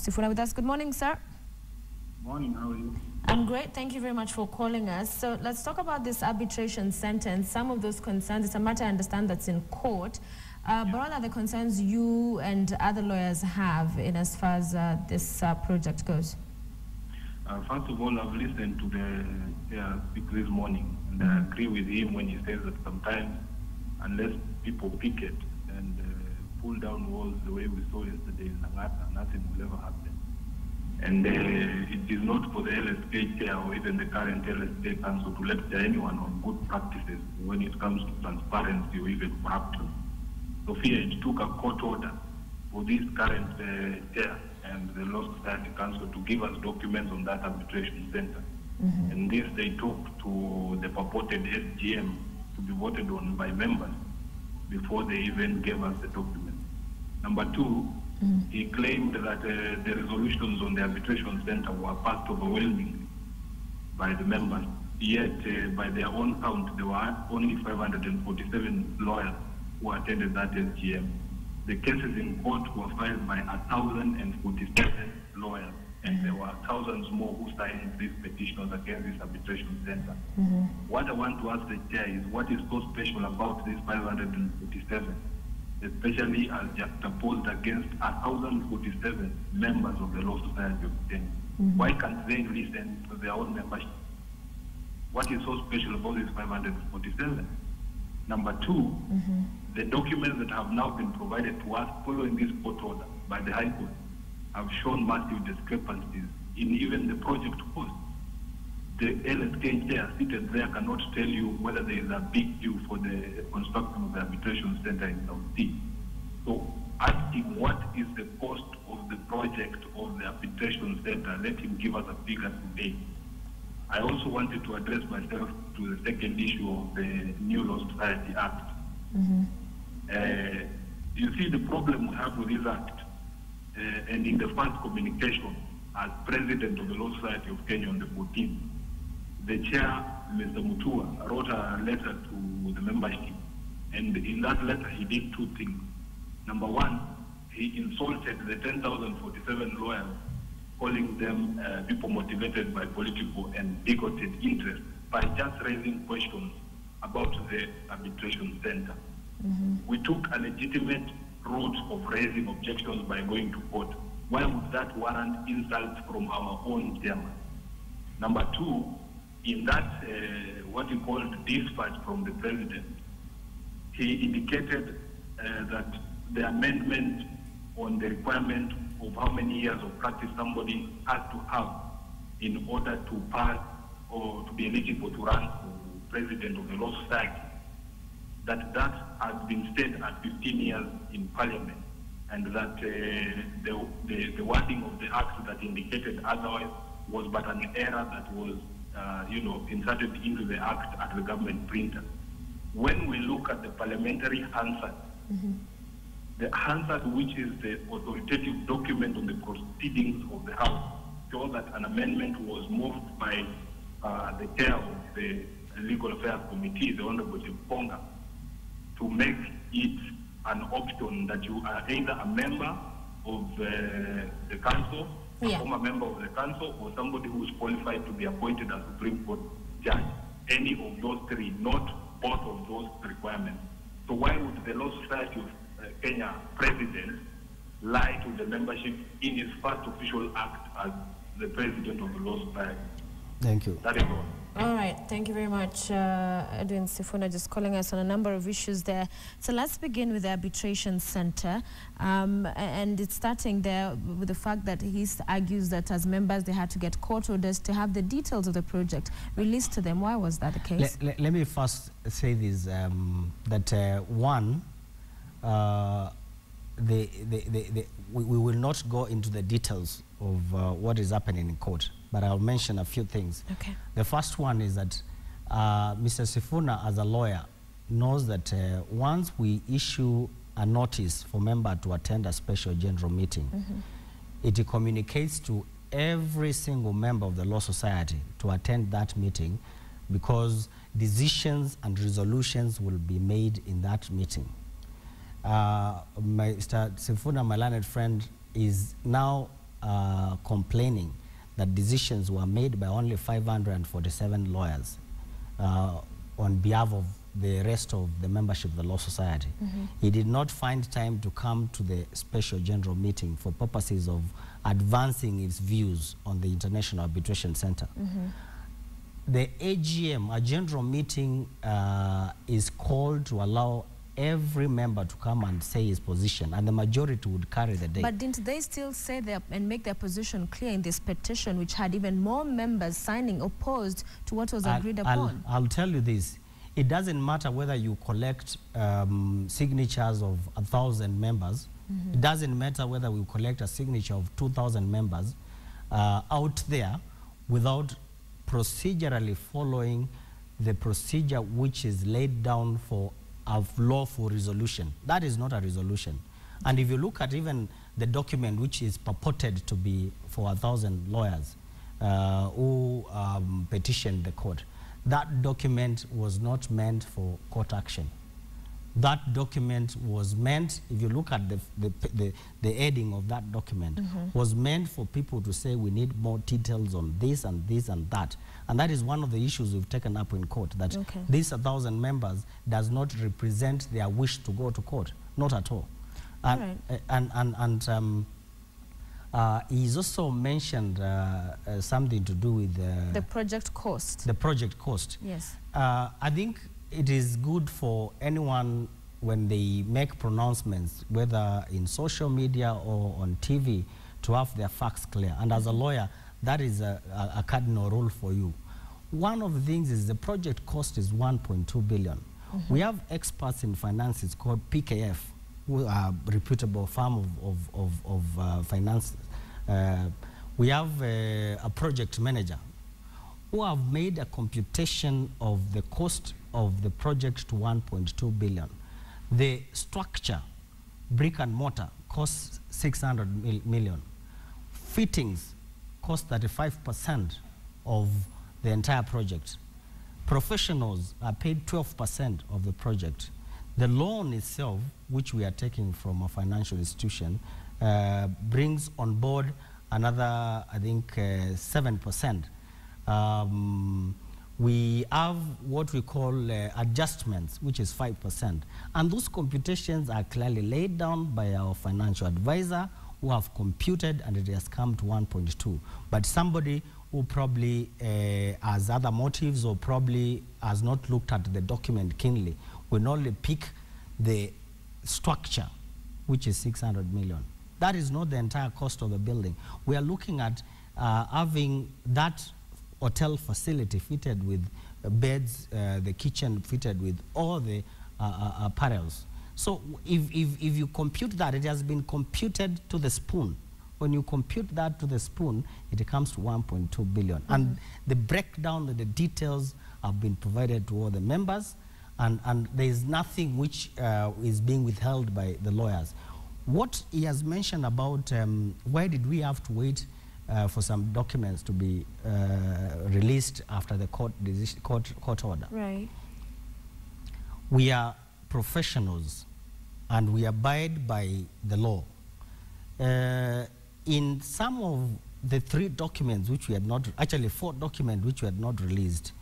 Sifuna with us. Good morning, sir. Morning, how are you? I'm great. Thank you very much for calling us. So let's talk about this arbitration center. Some of those concerns, it's a matter I understand that's in court. Uh, But what are the concerns you and other lawyers have in as far as uh, this uh, project goes? Uh, first of all, I've listened to the chair speak this morning, and I agree with him when he says that sometimes, unless people picket and uh, pull down walls the way we saw yesterday in Langata, nothing will ever happen. And uh, it is not for the LSK chair or even the current LSK council to lecture anyone on good practices when it comes to transparency or even corruption. So here it took a court order for this current uh, chair and the Law Society Council to give us documents on that arbitration center. And this they took to the purported SGM to be voted on by members before they even gave us the document. Number two, he claimed that uh, the resolutions on the arbitration center were passed overwhelmingly by the members. Yet, uh, by their own count, there were only 547 lawyers who attended that SGM. The cases in court were filed by 1,047 lawyers, and there were thousands more who signed these petitions against this arbitration center. Mm-hmm. What I want to ask the chair is what is so special about this 547, especially as juxtaposed against 1,047 members of the Law Society of Kenya? Mm-hmm. Why can't they listen to their own membership? What is so special about this 547? Number 2 mm-hmm. the documents that have now been provided to us following this court order by the High Court have shown massive discrepancies in even the project cost. The LSK chair seated there cannot tell you whether there is a BQ for the construction of the arbitration center in South C. So asking what is the cost of the project of the arbitration center, let him give us a figure today. I also wanted to address myself to the second issue of the New Law Society Act. Uh, you see, the problem we have with this act, and in the first communication as president of the Law Society of Kenya on the 14th, the chair, Mr. Mutua, wrote a letter to the membership, and in that letter he did two things. Number one, he insulted the 10,047 lawyers, calling them uh, people motivated by political and bigoted interests by just raising questions about the arbitration center. We took a legitimate route of raising objections by going to court. Why would that warrant insult from our own chairman? Number two, in that, uh, what he called dispatch from the president, he indicated uh, that the amendment on the requirement of how many years of practice somebody has to have in order to pass or to be eligible to run for president of the Law Society, that that has been stayed at 15 years in Parliament, and that uh, the, the, the wording of the act that indicated otherwise was but an error that was, uh, you know, inserted into the act at the government printer. When we look at the parliamentary Hansard, the Hansard, which is the authoritative document on the proceedings of the House, shows that an amendment was moved by uh, the chair of the Legal Affairs Committee, the Honorable Chepkonga, to make it an option that you are either a member of uh, the council, Yeah. a former member of the council, or somebody who is qualified to be appointed as Supreme Court judge. Any of those three, not both of those requirements. So why would the Law Society of uh, Kenya president lie to the membership in his first official act as the president of the Law Society? Thank you. That is all. All right, thank you very much, uh, Edwin Sifuna, just calling us on a number of issues there. So let's begin with the arbitration center, um, and it's starting there with the fact that he argues that as members they had to get court orders to have the details of the project released to them. Why was that the case? Le- le- let me first say this um, that uh, one, uh, the, the, the, the, we, we will not go into the details of uh, what is happening in court, but I'll mention a few things. Okay. The first one is that uh, Mr. Sifuna, as a lawyer, knows that uh, once we issue a notice for member to attend a special general meeting, it communicates to every single member of the Law Society to attend that meeting because decisions and resolutions will be made in that meeting. Uh, my, Mr. Sifuna, my learned friend, is now uh, complaining that decisions were made by only 547 lawyers uh, on behalf of the rest of the membership of the Law Society. He did not find time to come to the special general meeting for purposes of advancing his views on the International Arbitration Center. The AGM, a general meeting, uh, is called to allow every member to come and say his position, and the majority would carry the day. But didn't they still say their and make their position clear in this petition, which had even more members signing opposed to what was I'll- agreed I'll, upon? I'll tell you this. It doesn't matter whether you collect um, signatures of a thousand members. It doesn't matter whether we collect a signature of 2,000 members uh, out there without procedurally following the procedure which is laid down for a lawful resolution. That is not a resolution. And if you look at even the document which is purported to be for a thousand lawyers uh, who um, petitioned the court, that document was not meant for court action. That document was meant, if you look at the, the, the, the heading of that document, was meant for people to say we need more details on this and this and that. And that is one of the issues we've taken up in court, that Okay. these 1,000 members does not represent their wish to go to court, not at all. And, Alright. uh, and, and, and um, uh, he's also mentioned uh, uh, something to do with uh, the project cost. the project cost. yes. Uh, I think it is good for anyone when they make pronouncements, whether in social media or on TV, to have their facts clear. And as a lawyer, that is a, a, a cardinal rule for you. One of the things is the project cost is 1.2 billion. We have experts in finances called PKF, who are a reputable firm of, of, of, of uh, finance. Uh, we have uh, a project manager who have made a computation of the cost of the project to 1.2 billion. The structure, brick and mortar, costs 600 mil- million. Fittings cost 35% of the entire project. Professionals are paid 12% of the project. The loan itself, which we are taking from a financial institution, uh, brings on board another, I think, uh, 7%. Um, we have what we call uh, adjustments, which is 5%. And those computations are clearly laid down by our financial advisor who have computed and it has come to 1.2. But somebody who probably uh, has other motives or probably has not looked at the document keenly will only pick the structure, which is 600 million. That is not the entire cost of the building. We are looking at uh, having that hotel facility fitted with uh, beds, uh, the kitchen fitted with all the uh, apparels. So if, if, if you compute that, it has been computed to the spoon. When you compute that to the spoon, it comes to 1.2 billion. And the breakdown, the details have been provided to all the members, and, and there is nothing which uh, is being withheld by the lawyers. What he has mentioned about um, why did we have to wait uh, for some documents to be uh, released after the court, decision, court, court order. Right. We are professionals and we abide by the law. Uh, in some of the three documents which we had not, actually four documents which we had not released,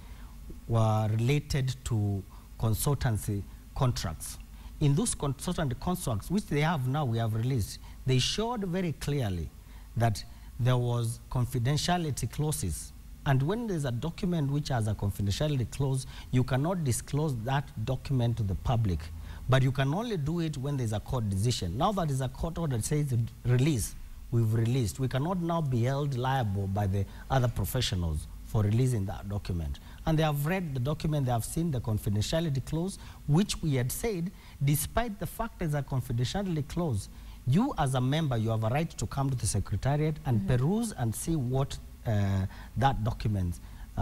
were related to consultancy contracts. In those consultancy contracts, which they have now, we have released, they showed very clearly that there was confidentiality clauses. And when there's a document which has a confidentiality clause, you cannot disclose that document to the public. But you can only do it when there's a court decision. Now that is a court order that says release, we've released. We cannot now be held liable by the other professionals for releasing that document. And they have read the document, they have seen the confidentiality clause, which we had said, despite the fact there's a confidentiality clause, you as a member, you have a right to come to the secretariat and peruse and see what uh, that document uh,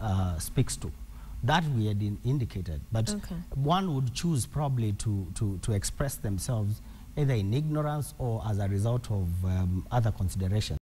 uh, speaks to. That we had in indicated. But Okay. one would choose probably to, to, to express themselves either in ignorance or as a result of um, other considerations.